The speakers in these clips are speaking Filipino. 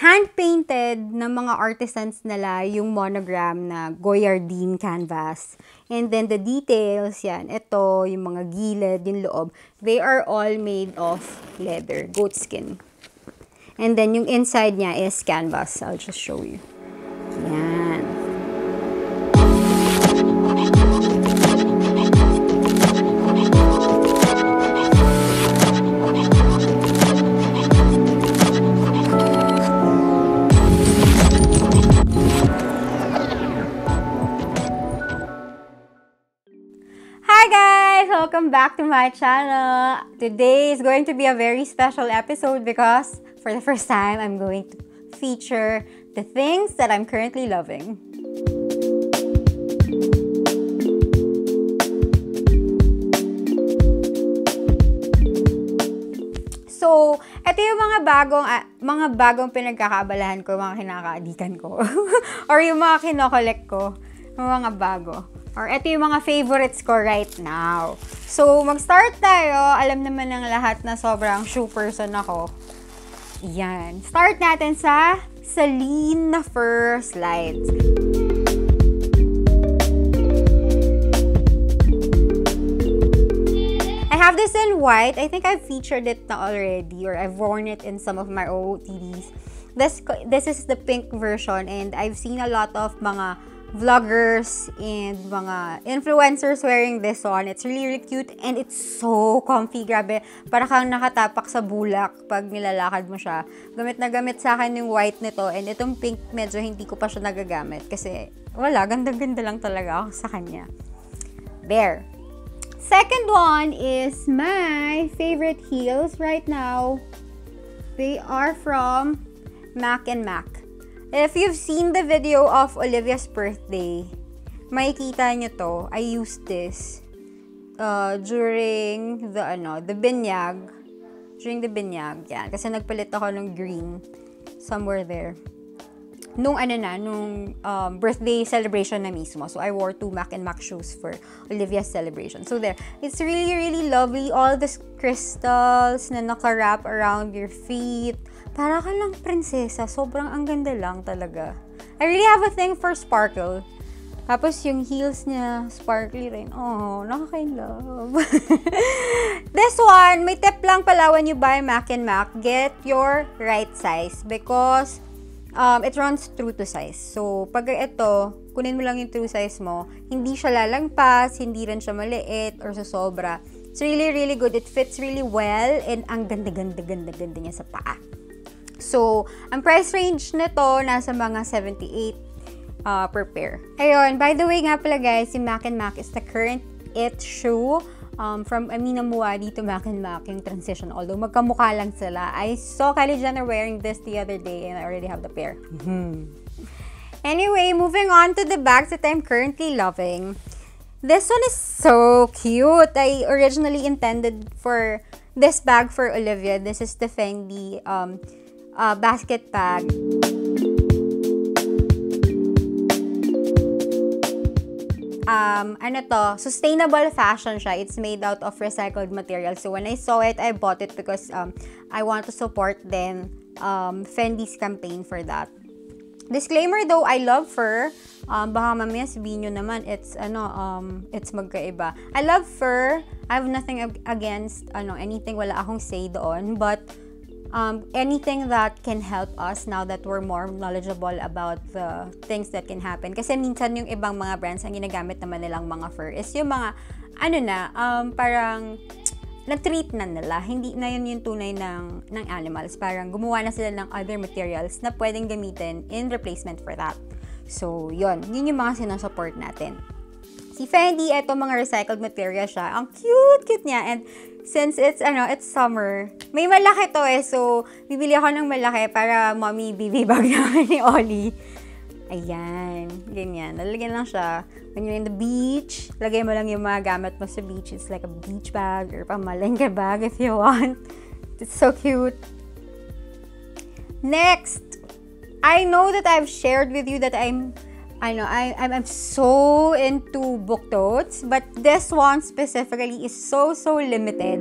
hand-painted ng mga artisans nila yung monogram na Goyardine canvas. And then the details, yan, ito, yung mga gilid, yung loob, they are all made of leather, goat skin. And then yung inside niya is canvas. I'll just show you. Yan. My channel. Today is going to be a very special episode because for the first time, I'm going to feature the things that I'm currently loving. So, ito yung mga bagong ah, mga bagong pinagkakaabalahan ko, mga kinakaadikan ko. Or yung mga kinokolek ko, mga bago. Or ito yung mga favorites ko right now. So, mag-start tayo. Alam naman ng lahat na sobrang shoe person ako. Yan. Start natin sa Celine na fur slides. I have this in white. I think I've featured it na already or I've worn it in some of my OOTDs. This, this is the pink version and I've seen a lot of mga vloggers and mga influencers wearing this on. It's really, really cute and it's so comfy. Grabe, para kang nakatapak sa bulak pag nilalakad mo siya. Gamit na gamit sa akin yung white nito and itong pink medyo hindi ko pa siya nagagamit kasi wala, ganda-ganda lang talaga ako sa kanya. There. Second one is my favorite heels right now. They are from Mac and Mac. If you've seen the video of Olivia's birthday, makikita nyo to. I used this uh, during the, ano, the binyag. During the binyag, yan. Kasi nagpalit ako ng green somewhere there. Nung ano na, nung um, birthday celebration na mismo. So, I wore two Mac and Mac shoes for Olivia's celebration. So, there. It's really, really lovely. All the crystals na naka-wrap around your feet para ka lang prinsesa. Sobrang ang ganda lang talaga. I really have a thing for sparkle. Tapos yung heels niya, sparkly rin. Oh, nakaka-love. This one, may tip lang pala when you buy Mac and Mac, get your right size because um, it runs true to size. So, pag ito, kunin mo lang yung true size mo, hindi siya lalangpas, hindi rin siya maliit or sa sobra. It's really, really good. It fits really well and ang ganda-ganda-ganda-ganda niya sa paa. So, ang price range nito nasa mga 78 uh, per pair. Ayun, by the way nga pala guys, si Mac and Mac is the current it shoe um, from Amina Muadi to Mac and Mac yung transition. Although magkamukha lang sila. I saw Kylie Jenner wearing this the other day and I already have the pair. anyway, moving on to the bags that I'm currently loving. This one is so cute. I originally intended for this bag for Olivia. This is the Fendi um, uh, basket bag. Um, ano to, sustainable fashion siya. It's made out of recycled materials. So when I saw it, I bought it because um, I want to support then um, Fendi's campaign for that. Disclaimer though, I love fur. Um, baka mamaya sabihin nyo naman, it's, ano, um, it's magkaiba. I love fur. I have nothing against, ano, anything. Wala akong say doon. But, um, anything that can help us now that we're more knowledgeable about the things that can happen. Kasi minsan yung ibang mga brands, ang ginagamit naman nilang mga fur is yung mga, ano na, um, parang, na-treat na nila. Hindi na yun yung tunay ng, ng animals. Parang gumawa na sila ng other materials na pwedeng gamitin in replacement for that. So, yun. Yun yung mga sinusupport natin. Si Fendi, eto mga recycled material siya. Ang cute-cute niya. And since it's, ano, it's summer, may malaki to eh. So, bibili ako ng malaki para mommy BB bag namin ni Ollie. Ayan. Ganyan. Lalagyan lang siya. When you're in the beach, lagay mo lang yung mga gamit mo sa beach. It's like a beach bag or pamalengke bag if you want. It's so cute. Next, I know that I've shared with you that I'm I know I I'm, I'm so into book totes, but this one specifically is so so limited.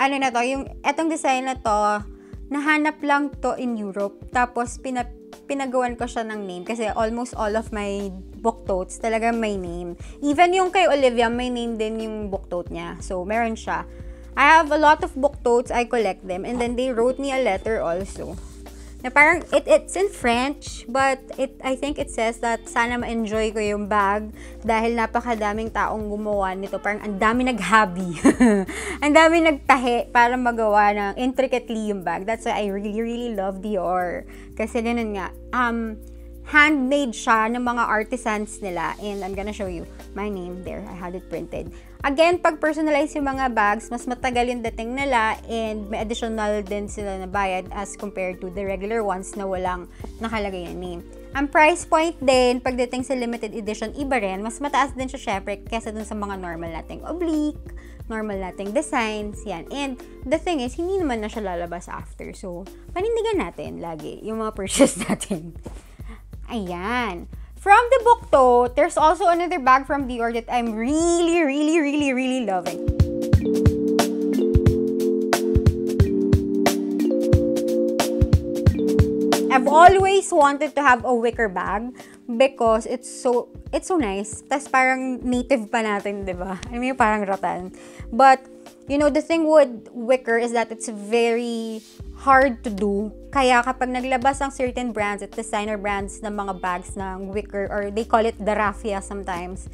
ano na to, yung etong design na to, nahanap lang to in Europe. Tapos, pina, pinagawan ko siya ng name kasi almost all of my book totes talaga may name. Even yung kay Olivia, may name din yung book tote niya. So, meron siya. I have a lot of book totes. I collect them. And then they wrote me a letter also na parang it, it's in French but it I think it says that sana ma-enjoy ko yung bag dahil napakadaming taong gumawa nito parang ang dami naghabi ang dami nagtahe para magawa ng intricately yung bag that's why I really really love Dior kasi ganun nga um handmade siya ng mga artisans nila. And I'm gonna show you my name there. I had it printed. Again, pag personalize yung mga bags, mas matagal yung dating nila and may additional din sila na bayad as compared to the regular ones na walang nakalagay na name. Ang price point din, pagdating sa limited edition, iba rin. Mas mataas din siya syempre kesa dun sa mga normal nating oblique, normal nating designs, yan. And the thing is, hindi naman na siya lalabas after. So, panindigan natin lagi yung mga purchase natin. Ayan. From the book though, there's also another bag from Dior that I'm really, really, really, really loving. I've always wanted to have a wicker bag because it's so it's so nice. Tas parang native pa natin, 'di ba? I mean, parang ratan. But you know, the thing with wicker is that it's very hard to do. Kaya kapag naglabas ang certain brands at designer brands ng mga bags ng wicker or they call it the raffia sometimes,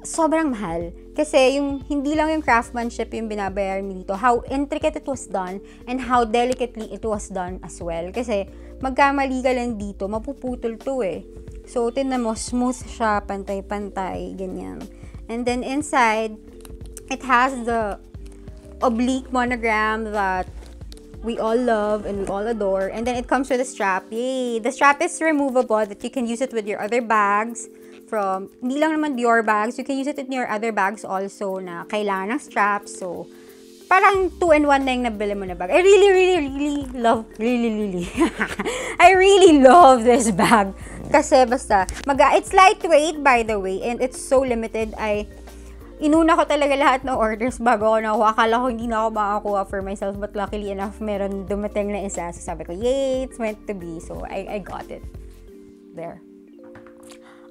sobrang mahal. Kasi yung hindi lang yung craftsmanship yung binabayaran mo dito, how intricate it was done and how delicately it was done as well. Kasi magkamali ka lang dito, mapuputol to eh. So, tinan mo, smooth siya, pantay-pantay, ganyan. And then inside, it has the oblique monogram that we all love and we all adore. And then it comes with a strap. Yay! The strap is removable that you can use it with your other bags from, hindi lang naman Dior bags, you can use it in your other bags also na kailangan ng strap. So, parang 2 and 1 na yung nabili mo na bag. I really, really, really love, really, really, I really love this bag. Kasi basta, mag it's lightweight by the way, and it's so limited. I inuna ko talaga lahat ng orders bago ako nakuha. Akala ko hindi na ako makakuha for myself, but luckily enough, meron dumating na isa. So sabi ko, yay, it's meant to be. So I, I got it. There.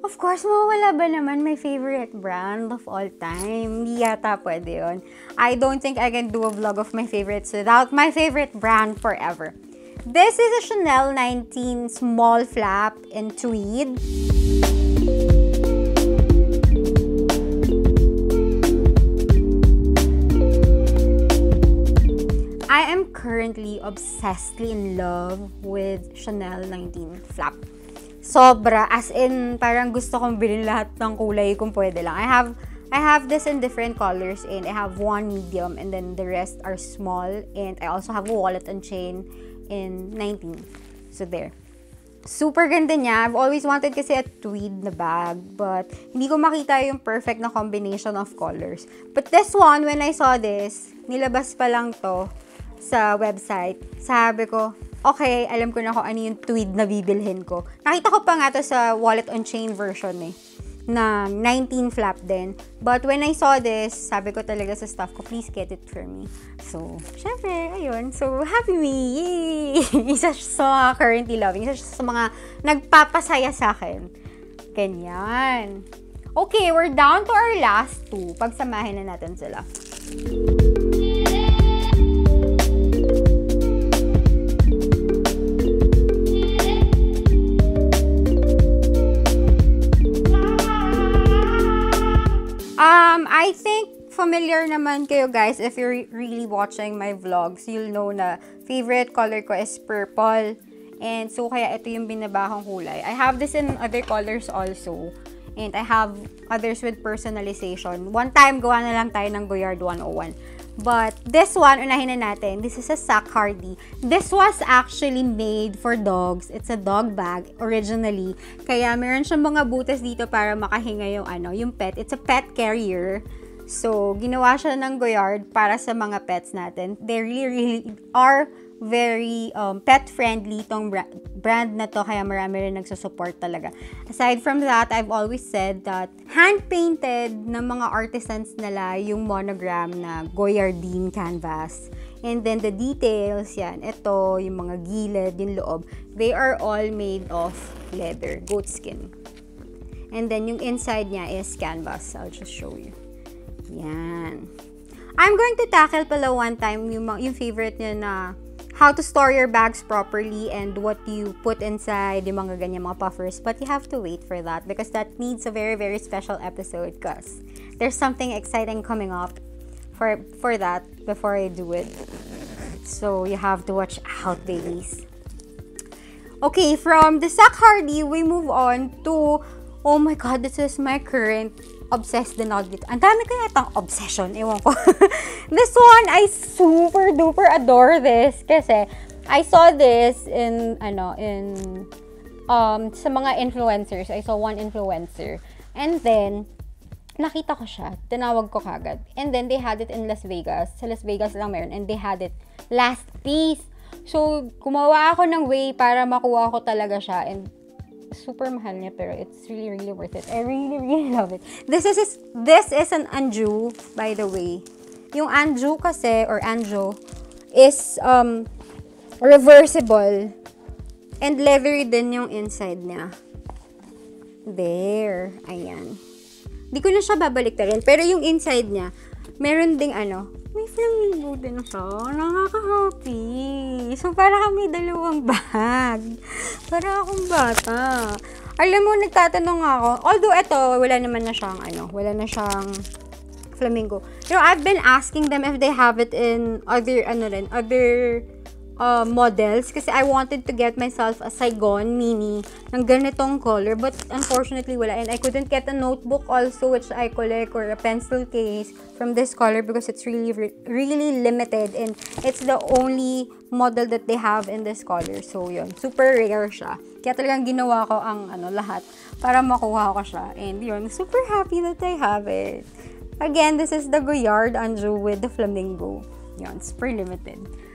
Of course, mawawala ba naman my favorite brand of all time? Hindi yata pwede yun. I don't think I can do a vlog of my favorites without my favorite brand forever. This is a Chanel 19 small flap in tweed. I am currently obsessedly in love with Chanel 19 flap. Sobra, as in, parang gusto kong bilhin lahat ng kulay kung pwede lang. I have, I have this in different colors and I have one medium and then the rest are small and I also have a wallet and chain in 19. So there. Super ganda niya. I've always wanted kasi a tweed na bag, but hindi ko makita yung perfect na combination of colors. But this one, when I saw this, nilabas pa lang to, sa website, sabi ko, okay, alam ko na kung ano yung tweed na bibilhin ko. Nakita ko pa nga to sa wallet on chain version eh na 19 flap din. But when I saw this, sabi ko talaga sa staff ko, please get it for me. So, syempre, ayun. So, happy me! Yay! Isa sa mga currently loving. Isa sa mga nagpapasaya sa akin. Ganyan. Okay, we're down to our last two. Pagsamahin na natin sila. Um, I think familiar naman kayo guys if you're really watching my vlogs. You'll know na favorite color ko is purple. And so, kaya ito yung binabahang kulay. I have this in other colors also. And I have others with personalization. One time, gawa na lang tayo ng Goyard 101. But this one, unahin na natin. This is a Sac Hardy. This was actually made for dogs. It's a dog bag originally. Kaya meron siyang mga butas dito para makahinga yung ano, yung pet. It's a pet carrier. So, ginawa siya ng Goyard para sa mga pets natin. They really, really are very um, pet-friendly tong bra- brand na to, kaya marami rin nagsusupport talaga. Aside from that, I've always said that hand-painted ng mga artisans nila yung monogram na Goyardine canvas. And then the details, yan, ito, yung mga gilid, yung loob, they are all made of leather, goat skin. And then yung inside niya is canvas. I'll just show you. Yan. I'm going to tackle pala one time yung, yung favorite niya na how to store your bags properly and what you put inside yung mga ganyan mga puffers. But you have to wait for that because that needs a very, very special episode because there's something exciting coming up for, for that before I do it. So you have to watch out, babies. Okay, from the Sack Hardy, we move on to, oh my god, this is my current obsessed din ako dito. Ang dami kaya itang obsession, ewan ko. this one, I super duper adore this kasi I saw this in, ano, in, um, sa mga influencers. I saw one influencer. And then, nakita ko siya, tinawag ko kagad. And then, they had it in Las Vegas. Sa Las Vegas lang meron. And they had it last piece. So, kumawa ako ng way para makuha ko talaga siya. And super mahal niya pero it's really really worth it. I really really love it. This is this is an Anju by the way. Yung Anju kasi or Anjo is um reversible and leathery din yung inside niya. There. Ayan. Di ko na siya babalik rin. Pero yung inside niya, meron ding ano, may flamingo din siya. Nakaka-happy. So, para kami dalawang bag. Para akong bata. Alam mo, nagtatanong ako. Although, ito, wala naman na siyang, ano, wala na siyang flamingo. Know, I've been asking them if they have it in other, ano rin, other uh, models kasi I wanted to get myself a Saigon mini ng ganitong color but unfortunately wala. And I couldn't get a notebook also which I collect or a pencil case from this color because it's really really limited and it's the only model that they have in this color. So yun. Super rare siya. Kaya talagang ginawa ko ang ano lahat para makuha ko siya. And yun. Super happy that I have it. Again this is the Goyard Anju with the flamingo. Yun. Super limited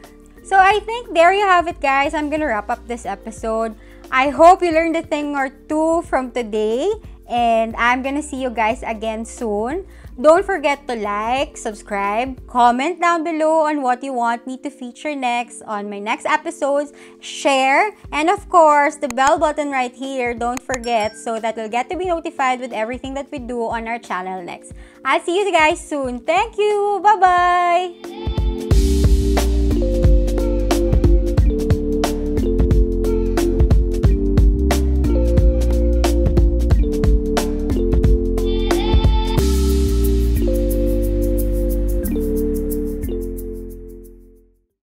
So I think there you have it, guys. I'm gonna wrap up this episode. I hope you learned a thing or two from today, and I'm gonna see you guys again soon. Don't forget to like, subscribe, comment down below on what you want me to feature next on my next episodes, share, and of course, the bell button right here. Don't forget so that you'll get to be notified with everything that we do on our channel next. I'll see you guys soon. Thank you. Bye bye.